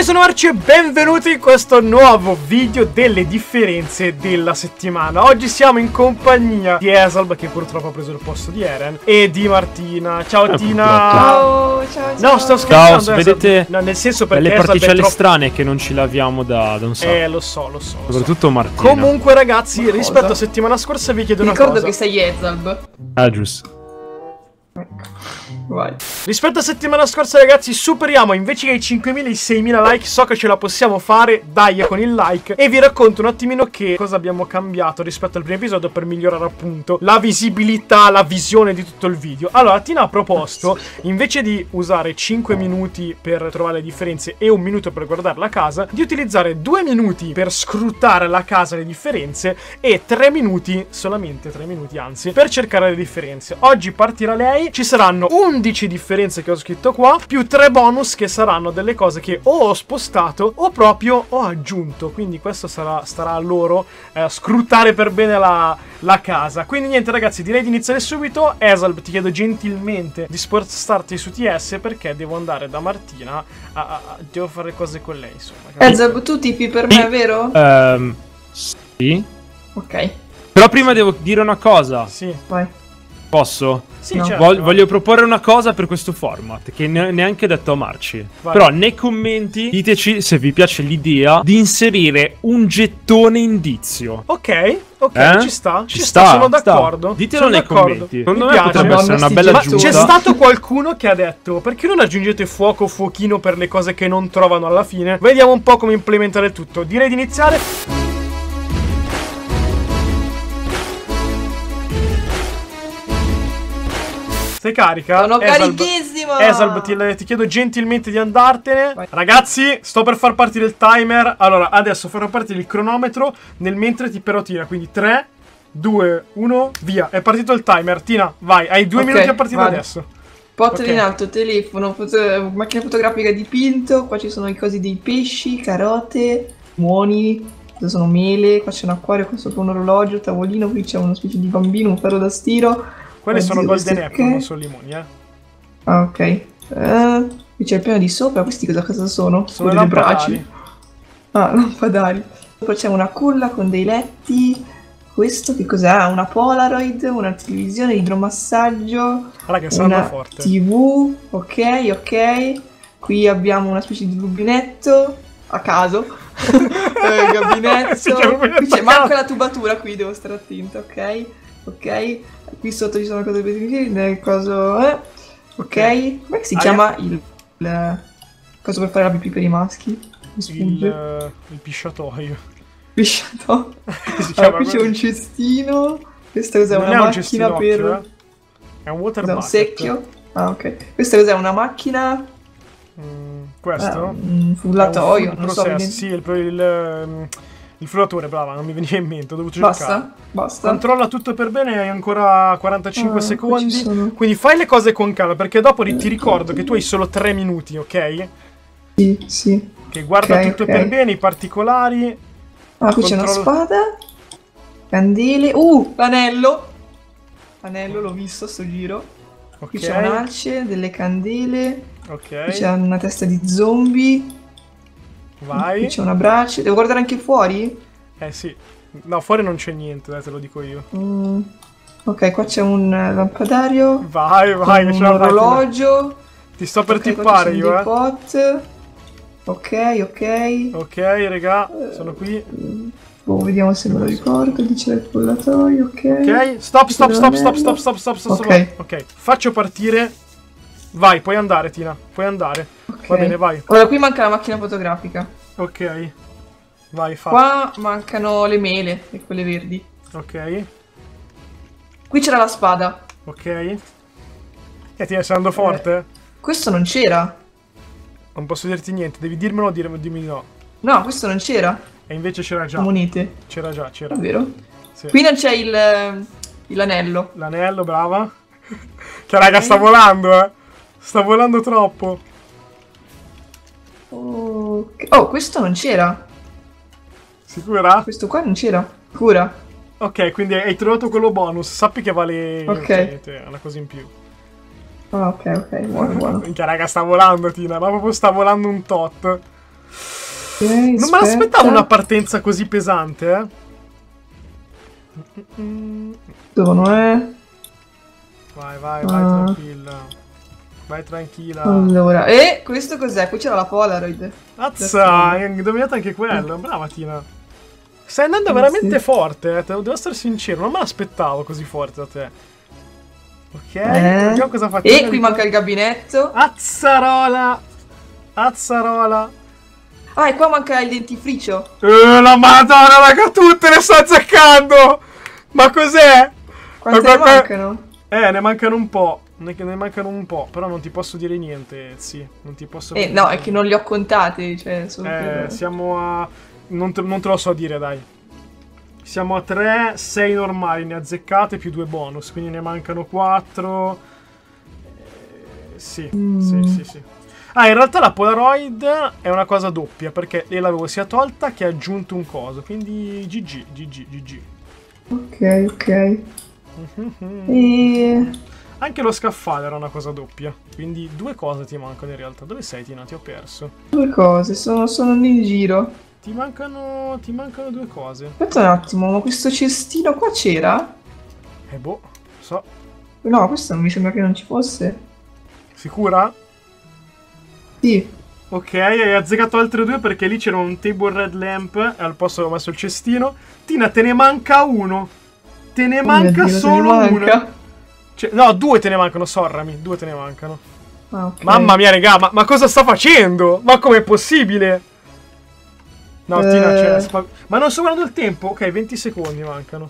noi sono Arci e benvenuti in questo nuovo video delle differenze della settimana Oggi siamo in compagnia di Esalb che purtroppo ha preso il posto di Eren E di Martina Ciao Eh, Tina. Ciao, ciao, ciao. No sto scherzando Ciao, Esalb. vedete No nel senso perché Delle Esalb è particelle troppo- strane che non ci laviamo da, da un sacco. Eh lo so lo so, lo so. Soprattutto Martina. Comunque ragazzi Ma rispetto cosa? a settimana scorsa vi chiedo Ti una ricordo cosa che sei Ezalb. Ah, giusto. Vai. Rispetto a settimana scorsa ragazzi superiamo invece che i 5.000 i 6.000 like. So che ce la possiamo fare. Dai con il like. E vi racconto un attimino che cosa abbiamo cambiato rispetto al primo episodio Per migliorare appunto la visibilità, la visione di tutto il video. Allora Tina ha proposto invece di usare 5 minuti per trovare le differenze E un minuto per guardare la casa Di utilizzare 2 minuti per scrutare la casa le differenze E 3 minuti, solamente 3 minuti anzi Per cercare le differenze. Oggi partirà lei. Ci saranno 11 differenze che ho scritto qua Più 3 bonus che saranno delle cose che o ho spostato O proprio ho aggiunto Quindi questo sarà, starà a loro eh, scrutare per bene la, la casa Quindi niente ragazzi direi di iniziare subito Esalb ti chiedo gentilmente di spostarti su TS Perché devo andare da Martina a, a- a- Devo fare cose con lei insomma? Ezalb, tu tipi per me, vero? Ehm, sì. Ok, Però prima devo dire una cosa. Sì, vai. Posso? sì No. certo Vol- voglio proporre una cosa per questo format che ne- neanche detto a Marci. Vai. Però nei commenti diteci se vi piace l'idea di inserire un gettone indizio. Ok, ok, Eh? ci sta, Ci ci, sta, sta, sono sta. d'accordo. Ditelo sono nei d'accordo. commenti. Mi Secondo me piace. potrebbe essere una bella aggiunta. c'è stato qualcuno che ha detto perché non aggiungete fuoco o fuochino per le cose che non trovano alla fine? Vediamo un po' come implementare tutto. Direi di iniziare. Sei carica? Sono Esalb- carichissimo! Esalb, ti, ti chiedo gentilmente di andartene. Vai. Ragazzi, sto per far partire il timer. Allora, adesso farò partire il cronometro nel mentre ti però Tina. Quindi 3, 2, 1, via. È partito il timer. Tina, vai. Hai due Ok, minuti a partire vado. adesso. Potter Ok. in alto, telefono, foto- macchina fotografica dipinto. Qua ci sono i cosi dei pesci, carote, muoni. Sono mele. Qua c'è un acquario, qua sopra un orologio, tavolino. Qui c'è una specie di bambino, un ferro da stiro. Quelli sono golden apple, che- non sono limoni, eh. Ah, ok. Eh, qui c'è il piano di sopra. Questi cosa, cosa sono? Sono delle lampadari. Ah, lampadari. Poi c'è una culla con dei letti. Questo che cos'è? Ah, Una Polaroid, una televisione, idromassaggio, Raga, una forte. TV. Ok, ok. Qui abbiamo una specie di rubinetto a caso. eh, gabinetto. Qui c'è manco la tubatura qui, devo stare attento, ok? Ok. Qui sotto ci sono cose per nel coso. Eh. Ok. Come si Aia. chiama il, il coso per fare la pipì per i maschi? Il, eh, il pisciatoio. Pisciato. si Ah, chiama qui c'è un cestino. Questa cos'è? Una è un macchina per. eh. È un water Cos'è un bucket. secchio? Ah, ok. Questa cos'è? Una macchina. Mm, questo? un È frullatoio, un non so. Sì, il, il, ehm, il frullatore, brava, non mi veniva in mente, ho dovuto cercare. Basta? Basta. Controlla tutto per bene, hai ancora 45 Ah, qui secondi. Quindi fai le cose con calma, perché dopo ti ricordo che tu hai solo 3 minuti, ok? Sì, sì. Che guarda Ok, tutto ok. per bene, i particolari. Ah, qui c'è una Controllo- spada. Candele. Uh, l'anello. L'anello, l'ho visto sto giro. Ok. Qui c'è un'alce, delle candele. Qui Ok, c'è una testa di zombie. Qui vai. c'è una brace. Devo guardare anche fuori? Eh sì. No, fuori non c'è niente, dai, te lo dico io. Mm. Ok, qua c'è un eh, lampadario. Vai, vai, un orologio. Ti sto per Ok, qua ci tippare io, eh. pot. Ok, ok. Ok, regà, sono qui. Boh, vediamo se me lo ricordo. Lì c'è il frullatoio, ok. Ok, stop, stop, stop, stop, stop, stop, stop, stop. Stop. Ok, faccio partire. Vai, puoi andare, Tina. Puoi andare. Ok. Va bene, vai. Ora qui manca la macchina fotografica. Ok. Vai, fa. Qua mancano le mele e quelle verdi. Ok, Qui c'era la spada. ok. E ti stai andando forte? Questo non c'era. Non posso dirti niente, devi dirmelo o dirmi, dimmi di no. No, questo non c'era. E invece c'era già. Monete. C'era già, c'era. È vero? Sì. Qui non c'è il, eh, l'anello. L'anello, brava. che raga, sta volando, eh. Sta volando troppo. Ok. Oh, questo non c'era. Sicura? Questo qua non c'era. Cura. Ok, quindi hai trovato quello bonus. Sappi che vale Ok. cioè, niente, una cosa in più. Ah, ok, ok. Buono, buono. Minchia, raga, sta volando, Tina. Ma proprio sta volando un tot. Non me l'aspettavo una partenza così pesante, eh. Dove non è? Vai, vai, vai, Ah. tranquilla. Vai tranquilla. Allora, e questo cos'è? Qui c'era la Polaroid. Azza, hai indovinato anche quello. Brava Tina. Stai andando Eh, veramente sì. forte, eh. devo essere sincero, non me l'aspettavo così forte da te. Ok, Eh. vediamo cosa facciamo. E qui manca il gabinetto. Azzarola! Azzarola! Ah, e qua manca il dentifricio. Eh, la madonna, raga, tutte le sto azzeccando! Ma cos'è? Quante Ma ne mancano? Eh, ne mancano un po'. Ne, ne mancano un po', però non ti posso dire niente, sì. Non ti posso Eh, no, è che non li ho contati, cioè, sono Eh, siamo a... Non te, non te lo so dire, dai. Siamo a 3, 6 normali, ne azzeccate più 2 bonus, quindi ne mancano 4. sì, Mm. sì, sì, sì. Ah, in realtà la Polaroid è una cosa doppia, perché io l'avevo sia tolta che aggiunto un coso, quindi GG, GG, GG. Ok, ok. Mhm. E... Anche lo scaffale era una cosa doppia, quindi due cose ti mancano in realtà. Dove sei Tina? Ti ho perso. Due cose, sono, sono in giro. Ti mancano, ti mancano due cose. Aspetta un attimo, ma questo cestino qua c'era? E boh, so. No, questo mi sembra che non ci fosse. Sicura? Sì. Ok, hai azzeccato altre due perché lì c'era un table red lamp e al posto avevo messo il cestino. Tina, te ne manca uno. Te ne Oh manca Dio, solo se mi uno. Cioè, no, due te ne mancano, sorrami. Due te ne mancano. Ah, ok. Mamma mia, regà, ma, ma cosa sta facendo? Ma com'è possibile? No, Tina, Eh. cioè, spa- ma non sto guardando il tempo. Ok, 20 secondi mancano.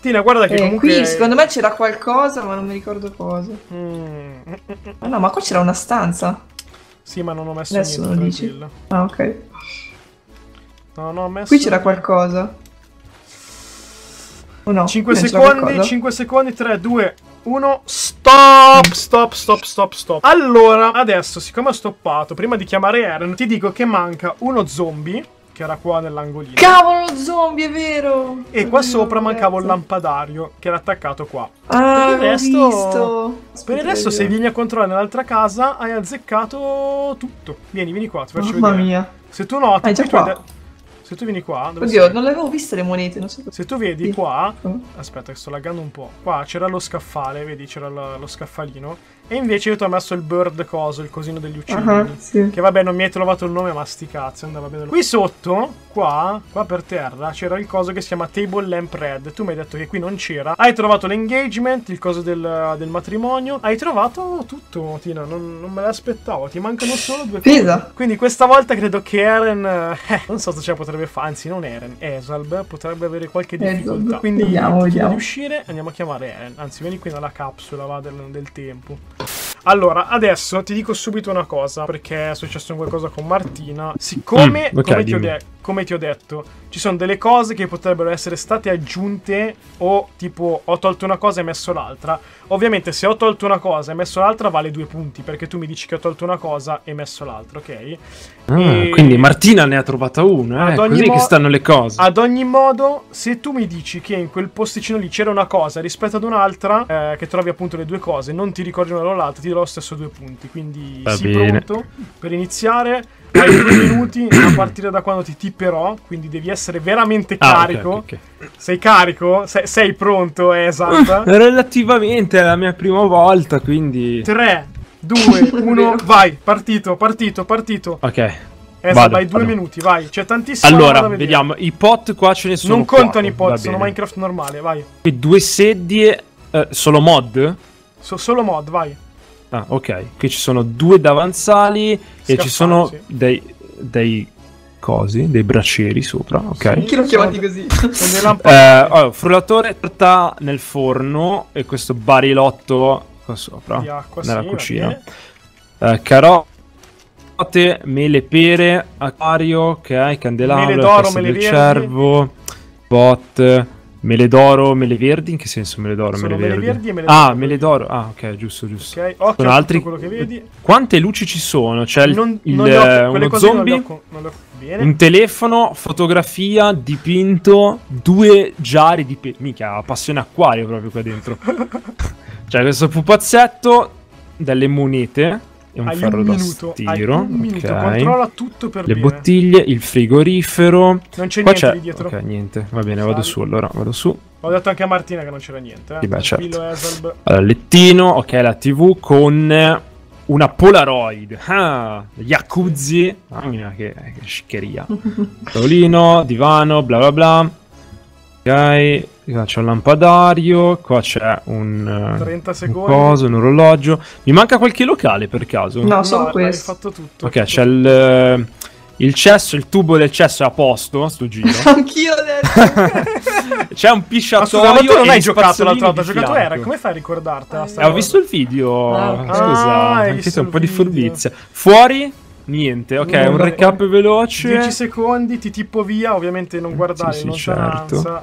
Tina, guarda che Eh, comunque... qui secondo me c'era qualcosa, ma non mi ricordo cosa. Mm. Ah no, ma qua c'era una stanza. Sì, ma non ho messo Adesso niente, lo dici. tranquilla. Ah, ok. No, no, ho messo... Qui c'era qualcosa. O no? 5 non c'era secondi, qualcosa? 5 secondi, 3, 2, 1, stop, stop, stop, stop, stop. Allora, adesso, siccome ho stoppato, prima di chiamare Eren, ti dico che manca uno zombie, che era qua nell'angolino. Cavolo, lo zombie, è vero! e qua Oddio, sopra mancava un lampadario, che era attaccato qua. Ah, Per il resto- visto. Per il resto, se vieni a controllare nell'altra casa, hai azzeccato tutto. Vieni, vieni qua, ti faccio Mamma vedere. mia. Se tu noti, è già hai qua. Se tu vieni qua, Oddio, sei? non le avevo viste le monete, non so. Se tu vedi qua, Oh. Aspetta, che sto laggando un po'. Qua c'era lo scaffale, vedi? C'era lo, lo scaffalino. E invece io ti ho messo il bird coso, il cosino degli uccellini. Ah, sì. Che vabbè, non mi hai trovato il nome, ma sti cazzi, andava bene. Qui sotto, qua, qua per terra, c'era il coso che si chiama Table Lamp Red. Tu mi hai detto che qui non c'era. Hai trovato l'engagement, il coso del, del matrimonio. Hai trovato tutto, Tina. Non, non me l'aspettavo. Ti mancano solo due cose. Pesa. Quindi questa volta credo che Eren. eh, non so se ce la potrebbe fare, anzi, non Eren, Esalb potrebbe avere qualche difficoltà. Quindi Vediamo, vediamo. di uscire andiamo a chiamare Eren. Anzi, vieni qui nella capsula va, del, del tempo. Allora, adesso ti dico subito una cosa, perché è successo qualcosa con Martina. Siccome, Mm, ok, come, ti ho come ti ho detto, ci sono delle cose che potrebbero essere state aggiunte o tipo ho tolto una cosa e messo l'altra. Ovviamente se ho tolto una cosa e messo l'altra vale due punti, perché tu mi dici che ho tolto una cosa e messo l'altra, ok? Ah, E- Quindi Martina ne ha trovata una, eh, così mo- che stanno le cose. Ad ogni modo, se tu mi dici che in quel posticino lì c'era una cosa rispetto ad un'altra, eh, che trovi appunto le due cose, non ti ricordi una dall'altra, ti do lo stesso due punti. Quindi Va sii bene. pronto per iniziare. Hai due minuti a partire da quando ti tipperò, quindi devi essere veramente Ah, carico. ok, ok. Sei carico? Sei, sei pronto, esatto? Relativamente è la mia prima volta, quindi... 3, 2, 1, Vero. vai, partito, partito, partito. Ok. Esatto, Vado, vai due vado. minuti, vai. C'è tantissimo Allora, da vedere. vediamo. I pot qua ce ne sono Non contano i pod, sono bene. Minecraft normale, vai. Qui due sedie, eh, solo mod? So solo mod, vai. Ah, ok. Qui ci sono due davanzali e Scaffali, ci sono sì. dei, dei cosi, dei braccieri sopra, ok. Sì. Perché l'ho chiamati così? Eh, allora, frullatore torta nel forno e questo barilotto qua sopra, acqua, nella sì, cucina. Eh, carote, mele, pere, acquario, ok, candelabro, Mele d'oro, mele del verdi. cervo, bot, mele d'oro, mele verdi, in che senso mele d'oro, mele mele verdi? verdi e mele ah, mele d'oro, ah, ok, giusto, giusto. Ok, occhio Sono altri... quello che vedi. Quante luci ci sono? C'è il, non, il, non ho- eh, uno non zombie, ho non ho- Bene. un telefono, fotografia, dipinto, due giari di... Pe- Mica, passione acquario proprio qua dentro. C'è questo pupazzetto, delle monete, e un Hai ferro un da minuto. Hai stiro. un minuto. ok. Controlla tutto per Le bene. bottiglie, il frigorifero. Non c'è Qua niente c'è. lì dietro. Ok, niente. Va bene, vado Sali. su allora. Vado su. Ho detto anche a Martina che non c'era niente. Eh. Sì, beh, certo. Allora, lettino, ok, la TV con una Polaroid. Ah, jacuzzi. Mamma mia, che, che sciccheria. Tavolino, divano, bla bla bla. Ok, qua c'è un lampadario. Qua c'è un. eh, 30 un secondi. coso, un orologio. Mi manca qualche locale per caso? No, solo l'hai questo. fatto tutto. Ok, tutto. c'è il. eh, Il cesso, il tubo del cesso è a posto, sto giro. Anch'io adesso. C'è un Ma pisciatoio. scusa, ma tu non hai giocato l'altra volta, hai giocato. Era, come fai a ricordartela Eh, sta Eh, ho visto il video. Ah, Scusa, ah, hai anche visto te un po' di furbizia. Fuori? Niente, ok, un recap veloce. 10 secondi, ti tipo via, ovviamente non guardare Sì, in sì, lontananza.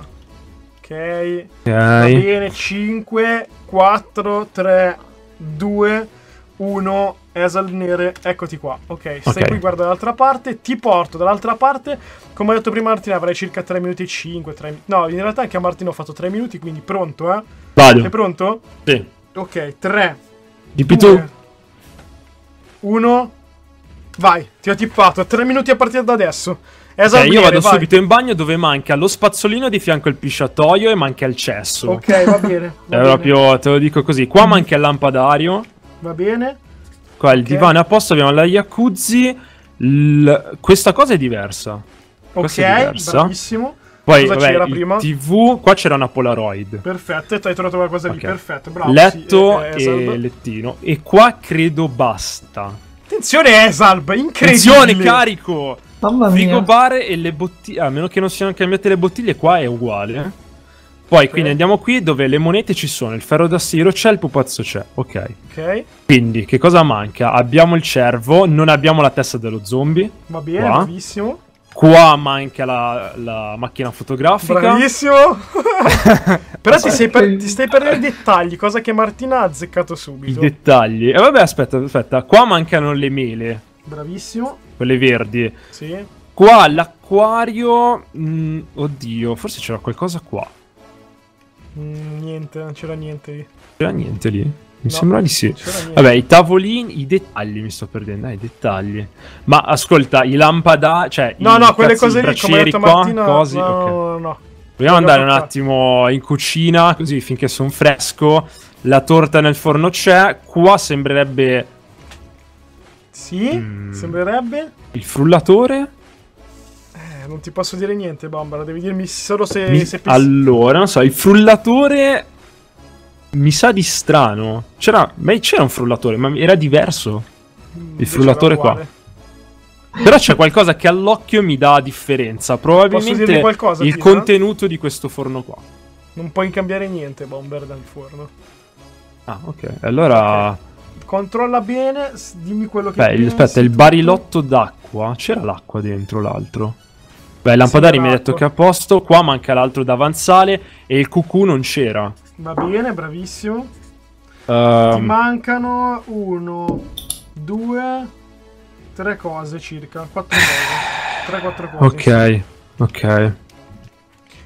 Ok. Va bene, 5, 4, 3, 2, 1. Esal nere, eccoti qua. Ok, stai Ok. qui, guarda dall'altra parte. Ti porto dall'altra parte. Come ho detto prima, Martina, avrai circa 3 minuti e 5. 3... No, in realtà anche a Martino ho fatto 3 minuti, quindi pronto, eh? Vado. Sei pronto? Sì. Ok, 3, Dipi tu. 1. Vai, ti ho tippato. 3 minuti a partire da adesso. Ok, Esal io vado vai. subito in bagno dove manca lo spazzolino di fianco al pisciatoio e manca il cesso. Ok, va bene. È Va bene. proprio, te lo dico così. Qua manca il lampadario. Va bene. Qua il Ok. divano è a posto, abbiamo la jacuzzi. l- Questa cosa è diversa. Questa è Ok, diversa. bravissimo. Poi, c'era il prima? TV, qua c'era una Polaroid. Perfetto, e tu hai trovato qualcosa lì. Ok. Perfetto, bravo. Letto sì, eh, e Esalb. lettino. E qua credo basta. Attenzione, Esalb, incredibile. Attenzione, carico! Mamma mia. Frigobar e le bottiglie. A meno che non siano cambiate le bottiglie, qua è uguale. eh. Poi, quindi andiamo qui dove le monete ci sono. Il ferro da stiro c'è, il pupazzo c'è. Ok. Ok, Quindi, che cosa manca? Abbiamo il cervo, non abbiamo la testa dello zombie. va bene, Qua. bravissimo. Qua manca la, la macchina fotografica. Bravissimo. Però ti, sei per- ti stai perdendo i dettagli, cosa che Martina ha azzeccato I subito. dettagli. E vabbè, aspetta, aspetta. Qua mancano le mele, Bravissimo. quelle verdi. Sì. Qua l'acquario. mm, oddio, forse c'era qualcosa qua. Mm, niente, non c'era niente lì. C'era niente lì? Mi No, sembra di sì. Vabbè, i tavolini, i dettagli mi sto perdendo. Eh, i dettagli. Ma ascolta, i lampadari. Cioè, No, i no, quelle cose lì, come detto qua, Martina. cosi, no, ok. no, no, ad andare un attimo in cucina, così finché sono fresco. La torta nel forno c'è. Qua sembrerebbe Sì, Mm. sembrerebbe. il frullatore. Eh, non ti posso dire niente, Bambara. Devi dirmi solo se, Mi- se pensi- allora, non so, il frullatore. Mi sa di strano. C'era, ma c'era un frullatore, ma era diverso. Invece frullatore qua. Però c'è qualcosa che all'occhio mi dà differenza. Probabilmente qualcosa, il Tina? contenuto di questo forno qua. Non puoi cambiare niente, Bomber, dal forno. Ah, ok. Allora. Controlla bene, dimmi quello che Beh, il- pensi, aspetta, il barilotto d'acqua. C'era l'acqua dentro l'altro. Beh, il lampadari mi ha detto l'acqua. che è a posto. Qua manca l'altro davanzale. E il cucù non c'era. Va bene, bravissimo. Ti Ehm, mancano uno, due, tre cose circa. Quattro cose. Tre, quattro cose. ok, ok.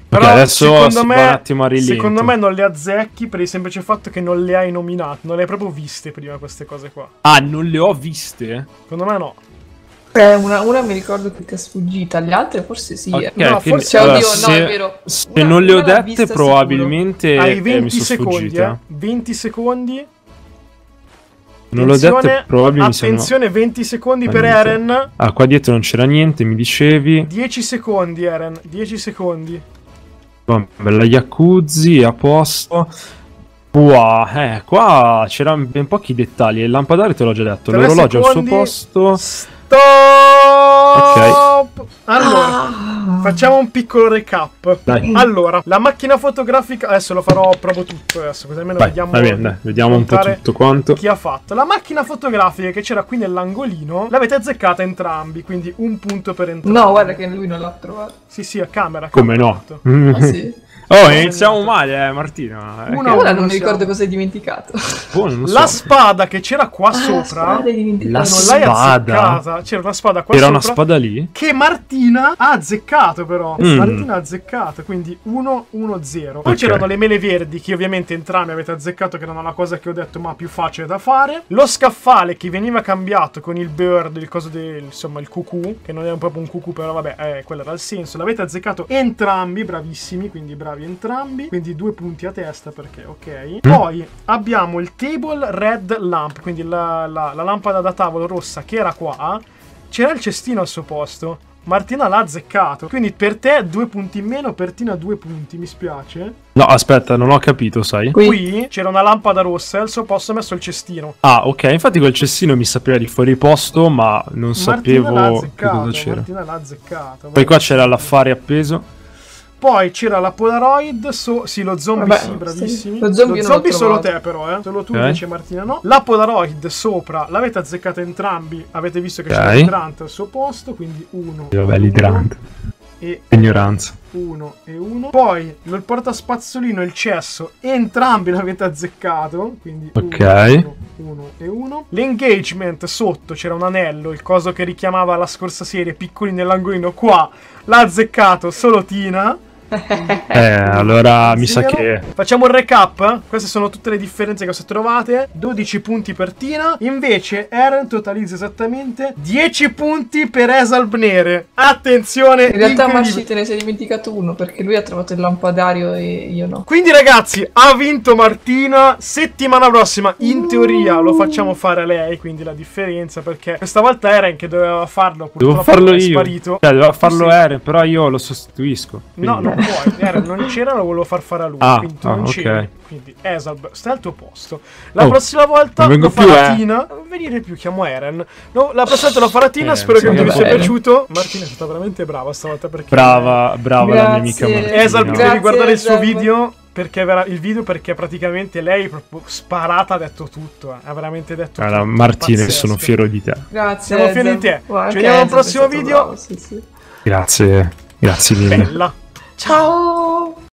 Però ok, adesso secondo me, un attimo a rilento. secondo me non le azzecchi per il semplice fatto che non le hai nominate. Non le hai proprio viste prima queste cose qua. Ah, non le ho viste? Secondo me no. Eh, una, una mi ricordo che ti è sfuggita, le altre forse sì. Ok, eh. no, quindi, forse- allora, oddio, no, se, è vero. se Una- non le ho dette, probabilmente Hai eh, mi 20 sono secondi, eh. 20 secondi. Non l'ho dette, Attenzione, probabilmente. Attenzione, 20 secondi per Aiuto. Eren. Ah, qua dietro non c'era niente, mi dicevi. 10 secondi, Eren. 10 secondi. Vabbè, la Yakuzi a posto. Qua, eh, qua c'erano ben pochi dettagli. Il lampadario te l'ho già detto. L'orologio al suo posto. Stop! Allora, Ah. facciamo un piccolo recap. Dai, Allora, la macchina fotografica. Adesso lo farò proprio tutto. Adesso, così almeno vai, vediamo. va bene, vediamo un po' tutto quanto. Chi ha fatto la macchina fotografica che c'era qui nell'angolino? L'avete azzeccata entrambi, quindi un punto per entrambi. No, guarda che lui non l'ha trovato. Sì, sì, a camera. Come no? tutto. Ah, sì. Oh, iniziamo male, eh, Martina. Uno- che- Ora non mi ricordo cosa hai dimenticato. boh, non lo La so. spada che c'era qua Ah, sopra. La non l'hai spada? azzeccata. C'era una spada qua Era sopra. una spada lì? Che Martina ha azzeccato, però. Mm. Martina ha azzeccato, quindi 1-1-0. Poi Ok. c'erano le mele verdi, che ovviamente entrambi avete azzeccato, che erano la cosa che ho detto, ma più facile da fare. Lo scaffale che veniva cambiato con il bird, il coso del, insomma, il cucù, che non è proprio un cucù, però vabbè, eh, quello era il senso. L'avete azzeccato entrambi, bravissimi, quindi bravi entrambi. Quindi due punti a testa, perché ok. Poi abbiamo il table red lamp, quindi la, la- la lampada da tavolo rossa che era qua. C'era il cestino al suo posto. Martina l'ha azzeccato. Quindi per te due punti in meno, per Tina due punti, mi spiace. No, aspetta, non ho capito, sai? Qui. Qui c'era una lampada rossa e al suo posto ha messo il cestino. Ah, ok, infatti quel cestino mi sapeva di fuori posto, ma non Martina sapevo cosa c'era. Martina l'ha azzeccato. Poi qua c'era l'affare appeso. Poi c'era la Polaroid. So- sì, lo zombie, Vabbè, sì, sì. bravissimi. Lo zombie l'ho zombie solo te, però, eh. Solo tu Ok. invece, Martina, no. La Polaroid sopra l'avete azzeccata entrambi. Avete visto che Ok. c'era l'idrante al suo posto. Quindi uno. Vabbè, l'idrante. E Ignoranza. 1 e 1. Poi il portaspazzolino e il cesso, entrambi l'avete azzeccato. Quindi Ok. 1 e 1. L'engagement sotto c'era un anello, il coso che richiamava la scorsa serie, piccoli nell'angolino. Qua l'ha azzeccato solo Tina. Eh, allora mi sa che... Facciamo il recap. Queste sono tutte le differenze che si trovate. 12 punti per Tina. Invece Eren totalizza esattamente 10 punti per Esalbnere. Attenzione. In realtà. Masci te ne sei dimenticato uno perché lui ha trovato il lampadario e io no. Quindi ragazzi, ha vinto Martina. Settimana prossima, in teoria, lo facciamo fare a lei. Quindi la differenza, perché questa volta Eren che doveva farlo. Devo farlo è io. sparito. Cioè, doveva farlo Sì. Eren, però io lo sostituisco. No, quindi- non puoi. Eren non c'era, lo volevo far fare a lui. Ah, quindi tu ah, non ok. c'eri. Quindi Esalb, stai al tuo posto. La Oh, prossima volta non vengo lo più, eh. Tina. Non venire più, chiamo Eren. No, la prossima volta lo farà Tina. Eh, spero che vi sia piaciuto. Martina è stata veramente brava stavolta perché. Brava, brava la mia amica Grazie. Martina. Esalb, Grazie, devi guardare il suo video. Perché vera- il video perché praticamente lei proprio sparata ha detto tutto. eh. Ha veramente detto Allora, tutto. Martina, Pazzesco. sono fiero di te. Grazie. Siamo fieri di te. Ci vediamo al prossimo video. bravo, sì, sì. Grazie, grazie mille. Bella. Ciao.